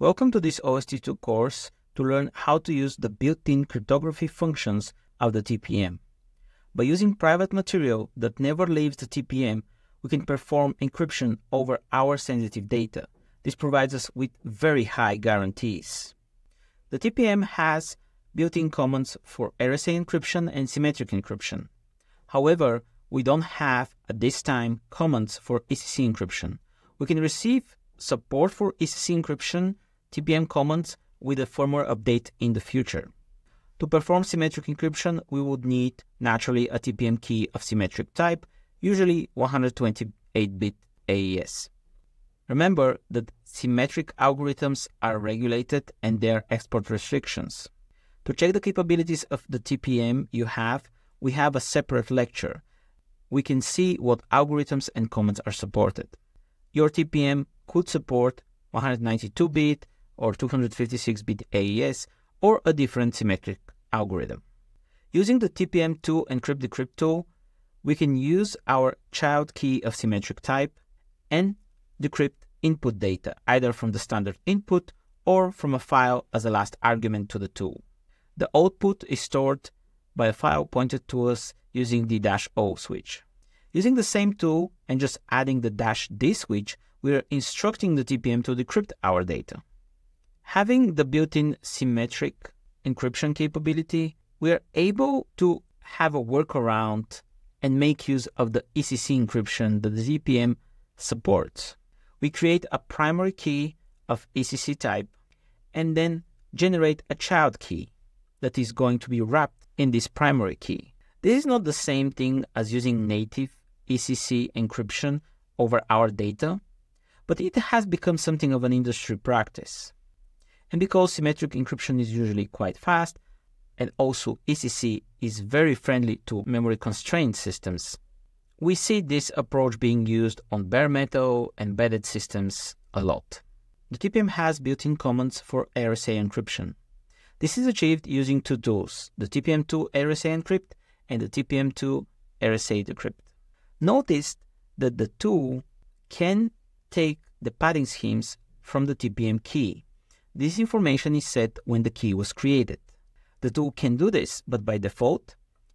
Welcome to this OST2 course to learn how to use the built-in cryptography functions of the TPM. By using private material that never leaves the TPM, we can perform encryption over our sensitive data. This provides us with very high guarantees. The TPM has built-in commands for RSA encryption and symmetric encryption. However, we don't have at this time commands for ECC encryption. We can receive support for ECC encryption TPM commands with a firmware update in the future. To perform symmetric encryption, we would need naturally a TPM key of symmetric type, usually 128-bit AES. Remember that symmetric algorithms are regulated and there are export restrictions. To check the capabilities of the TPM you have, we have a separate lecture. We can see what algorithms and commands are supported. Your TPM could support 192-bit or 256-bit AES or a different symmetric algorithm. Using the TPM2 encrypt decrypt tool, we can use our child key of symmetric type and decrypt input data, either from the standard input or from a file as a last argument to the tool. The output is stored by a file pointed to us using the dash O switch. Using the same tool and just adding the dash D switch, we're instructing the TPM to decrypt our data. Having the built-in symmetric encryption capability, we're able to have a workaround and make use of the ECC encryption that the TPM supports. We create a primary key of ECC type and then generate a child key that is going to be wrapped in this primary key. This is not the same thing as using native ECC encryption over our data, but it has become something of an industry practice. And because symmetric encryption is usually quite fast, and also ECC is very friendly to memory constrained systems, we see this approach being used on bare metal embedded systems a lot. The TPM has built-in commands for RSA encryption. This is achieved using two tools, the TPM2 RSA encrypt and the TPM2 RSA decrypt. Notice that the tool can take the padding schemes from the TPM key. This information is set when the key was created. The tool can do this, but by default,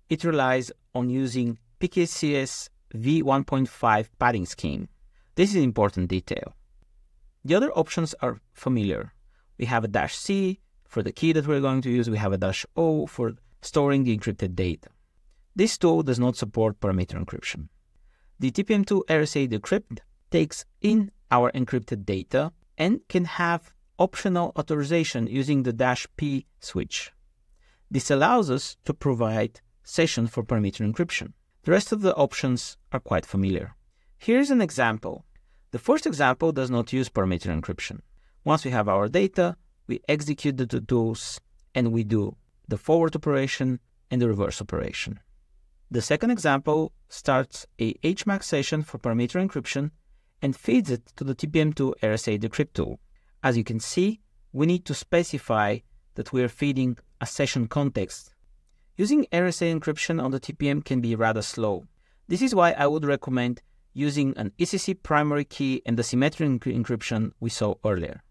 it relies on using PKCS v1.5 padding scheme. This is an important detail. The other options are familiar. We have a dash C for the key that we're going to use. We have a dash O for storing the encrypted data. This tool does not support parameter encryption. The TPM2 RSA decrypt takes in our encrypted data and can have optional authorization using the dash P switch. This allows us to provide session for parameter encryption. The rest of the options are quite familiar. Here's an example. The first example does not use parameter encryption. Once we have our data, we execute the tools and we do the forward operation and the reverse operation. The second example starts a HMAC session for parameter encryption and feeds it to the TPM2 RSA decrypt tool. As you can see, we need to specify that we are feeding a session context Using RSA encryption on the TPM can be rather slow. This is why I would recommend using an ECC primary key and the symmetric encryption we saw earlier.